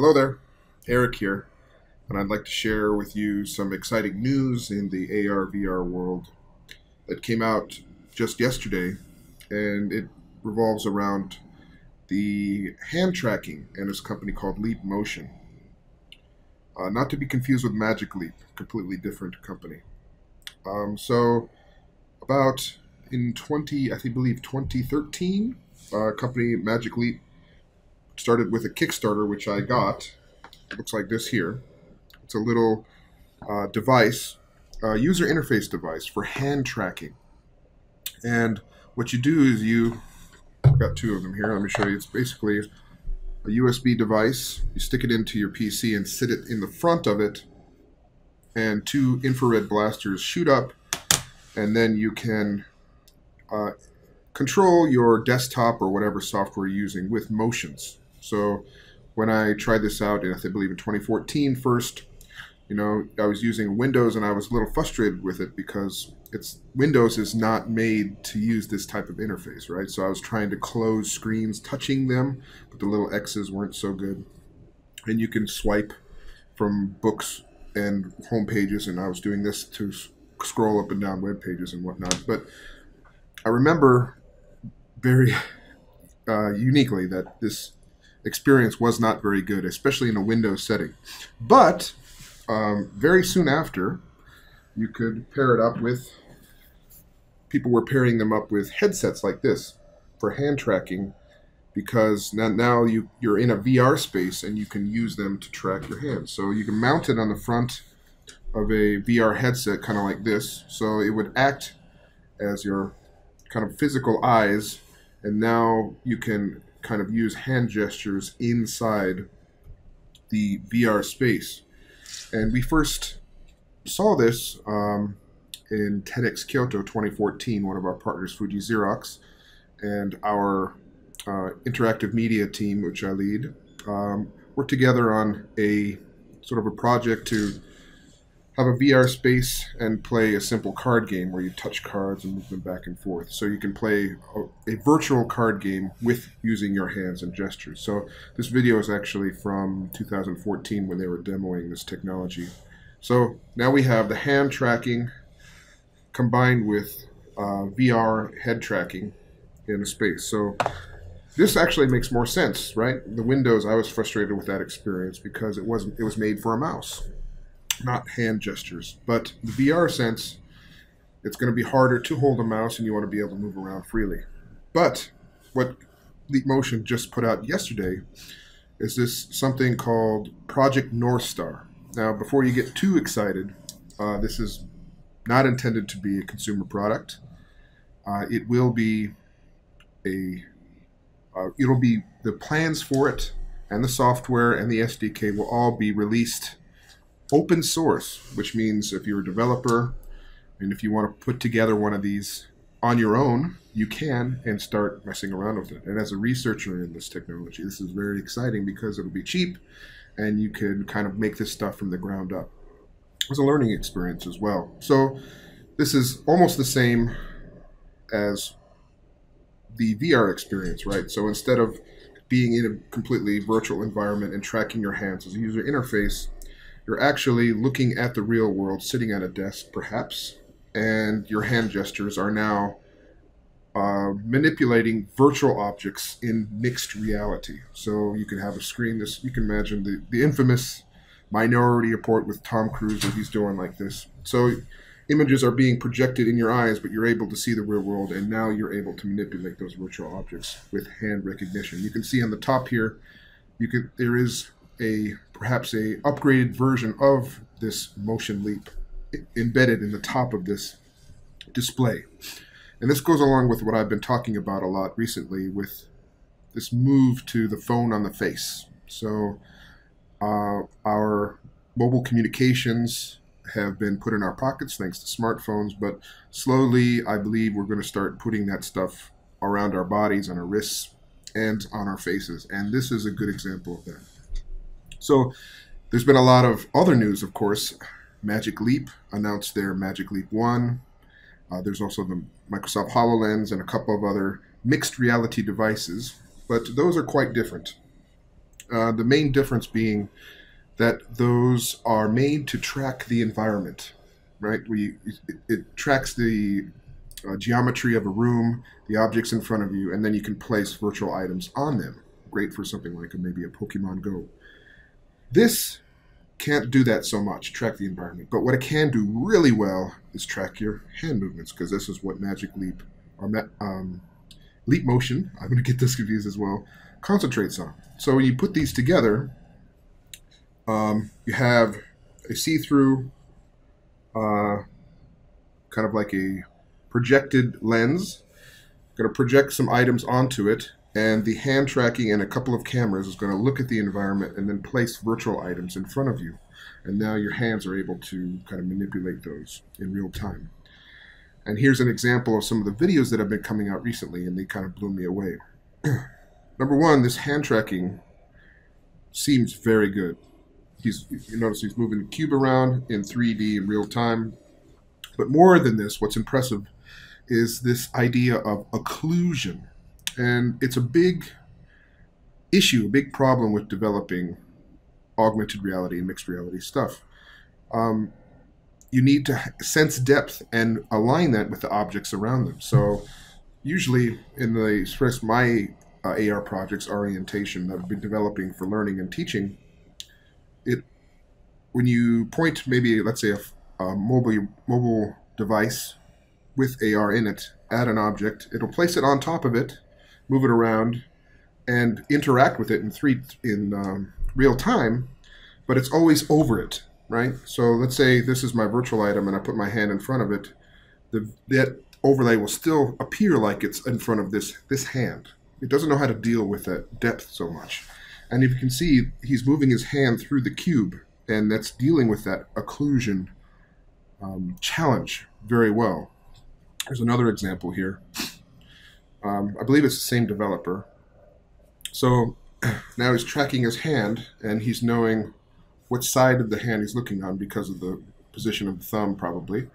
Hello there, Eric here, and I'd like to share with you some exciting news in the AR VR world that came out just yesterday, and it revolves around the hand tracking and this company called Leap Motion. Uh, not to be confused with Magic Leap, completely different company. Um, so, about in 20, I think, believe 2013, uh, company Magic Leap started with a Kickstarter, which I got. Looks like this here. It's a little uh, device, user interface device for hand tracking. And what you do is you, I've got two of them here. Let me show you. It's basically a USB device. You stick it into your PC and sit it in the front of it, and two infrared blasters shoot up, and then you can uh, control your desktop or whatever software you're using with motions. So when I tried this out, I believe in 2014 first, you know, I was using Windows and I was a little frustrated with it because it's Windows is not made to use this type of interface, right? So I was trying to close screens touching them, but the little X's weren't so good. And you can swipe from books and home pages, and I was doing this to scroll up and down web pages and whatnot. But I remember very uh, uniquely that this experience was not very good, especially in a Windows setting. But um, very soon after, you could pair it up with, people were pairing them up with headsets like this for hand tracking because now, now you, you're in a VR space and you can use them to track your hands. So you can mount it on the front of a VR headset, kind of like this. So it would act as your kind of physical eyes, and now you can kind of use hand gestures inside the VR space. And we first saw this um, in TEDx Kyoto 2014, one of our partners, Fuji Xerox, and our uh, interactive media team, which I lead, um, worked together on a sort of a project to have a VR space and play a simple card game where you touch cards and move them back and forth. So you can play a, a, virtual card game with using your hands and gestures. So this video is actually from 2014 when they were demoing this technology. So now we have the hand tracking combined with uh, VR head tracking in a space. So this actually makes more sense, right? The Windows, I was frustrated with that experience because it wasn't. It was made for a mouse not hand gestures. But the VR sense, it's going to be harder to hold a mouse and you want to be able to move around freely. But what Leap Motion just put out yesterday is this something called Project North Star. Now, before you get too excited, uh, this is not intended to be a consumer product. Uh, it will be a, uh, it'll be the plans for it and the software and the SDK will all be released open source, which means if you're a developer and if you want to put together one of these on your own, you can and start messing around with it. And as a researcher in this technology, this is very exciting because it'll be cheap and you can kind of make this stuff from the ground up. It's a learning experience as well. So this is almost the same as the VR experience, right? So instead of being in a completely virtual environment and tracking your hands as a user interface, you're actually looking at the real world, sitting at a desk, perhaps, and your hand gestures are now uh, manipulating virtual objects in mixed reality. So you can have a screen. This you can imagine the, the infamous Minority Report with Tom Cruise, what he's doing like this. So images are being projected in your eyes, but you're able to see the real world, and now you're able to manipulate those virtual objects with hand recognition. You can see on the top here, you can there is a perhaps a upgraded version of this motion leap embedded in the top of this display. And this goes along with what I've been talking about a lot recently with this move to the phone on the face. So uh, our mobile communications have been put in our pockets thanks to smartphones, but slowly I believe we're going to start putting that stuff around our bodies, on our wrists, and on our faces. And this is a good example of that. So there's been a lot of other news, of course. Magic Leap announced their Magic Leap 1. Uh, there's also the Microsoft HoloLens and a couple of other mixed reality devices, but those are quite different. Uh, the main difference being that those are made to track the environment, right? We it, it tracks the uh, geometry of a room, the objects in front of you, and then you can place virtual items on them. Great for something like a, maybe a Pokemon Go. This can't do that so much, track the environment. But what it can do really well is track your hand movements, because this is what Magic Leap or um, Leap Motion, I'm going to get this confused as well, concentrates on. So when you put these together, um, you have a see-through, uh, kind of like a projected lens. Going to project some items onto it, and the hand tracking and a couple of cameras is going to look at the environment and then place virtual items in front of you. And now your hands are able to kind of manipulate those in real time. And here's an example of some of the videos that have been coming out recently, and they kind of blew me away. Number one, this hand tracking seems very good. He's, you notice he's moving the cube around in 3D in real time. But more than this, what's impressive is this idea of occlusion. And it's a big issue, a big problem with developing augmented reality and mixed reality stuff. Um, you need to sense depth and align that with the objects around them. So, usually, in the express my uh, AR projects ARientation that I've been developing for learning and teaching, it when you point maybe let's say a, a mobile mobile device with AR in it at an object, it'll place it on top of it, move it around, and interact with it in three in um, real time, but it's always over it, right? So let's say this is my virtual item, and I put my hand in front of it. The that overlay will still appear like it's in front of this this hand. It doesn't know how to deal with that depth so much. And if you can see, he's moving his hand through the cube, and that's dealing with that occlusion um, challenge very well. There's another example here. Um, I believe it's the same developer. So now he's tracking his hand, and he's knowing what side of the hand he's looking on because of the position of the thumb, probably.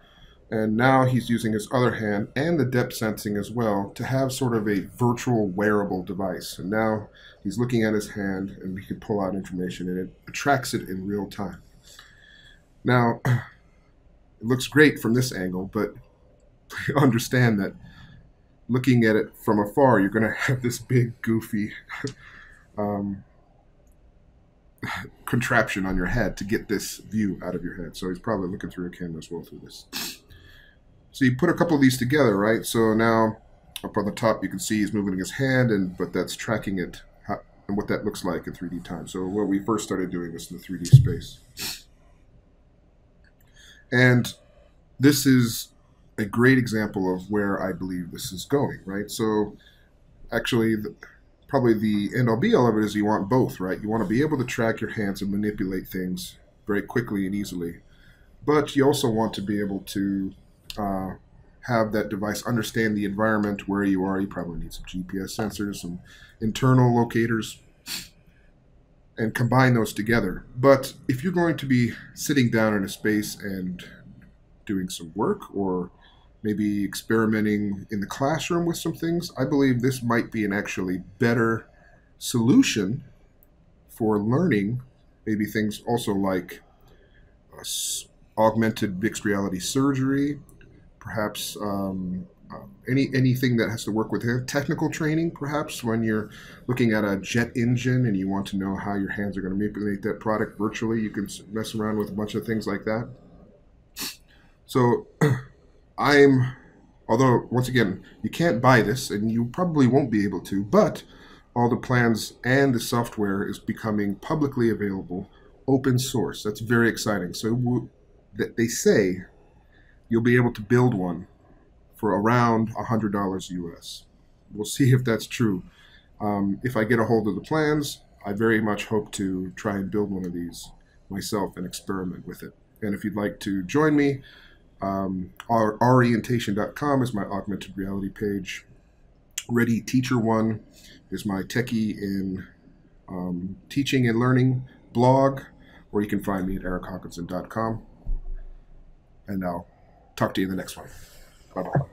And now he's using his other hand and the depth sensing as well to have sort of a virtual wearable device. And now he's looking at his hand and he can pull out information and it tracks it in real time. Now, it looks great from this angle, but understand that looking at it from afar, you're going to have this big, goofy um, contraption on your head to get this view out of your head. So he's probably looking through a camera as well through this. So you put a couple of these together, right? So now up on the top, you can see he's moving his hand, and but that's tracking it how, and what that looks like in 3D time. So what we first started doing was in the 3D space. And this is a great example of where I believe this is going, right? So actually, the, probably the end all be all of it is you want both, right? You want to be able to track your hands and manipulate things very quickly and easily. But you also want to be able to uh, have that device understand the environment where you are. You probably need some GPS sensors, some internal locators, and combine those together. But if you're going to be sitting down in a space and doing some work or maybe experimenting in the classroom with some things, I believe this might be an actually better solution for learning maybe things also like uh, augmented mixed reality surgery perhaps um, uh, any anything that has to work with technical training, perhaps when you're looking at a jet engine and you want to know how your hands are going to manipulate that product virtually, you can mess around with a bunch of things like that. So I'm, although once again, you can't buy this and you probably won't be able to, but all the plans and the software is becoming publicly available, open source. That's very exciting. So that they say you'll be able to build one for around $100 US. We'll see if that's true. Um, if I get a hold of the plans, I very much hope to try and build one of these myself and experiment with it. And if you'd like to join me, um, ARientation.com is my augmented reality page. Ready Teacher One is my techie in um, teaching and learning blog, or you can find me at erichawkinson.com. And I'll Talk to you in the next one. Bye bye.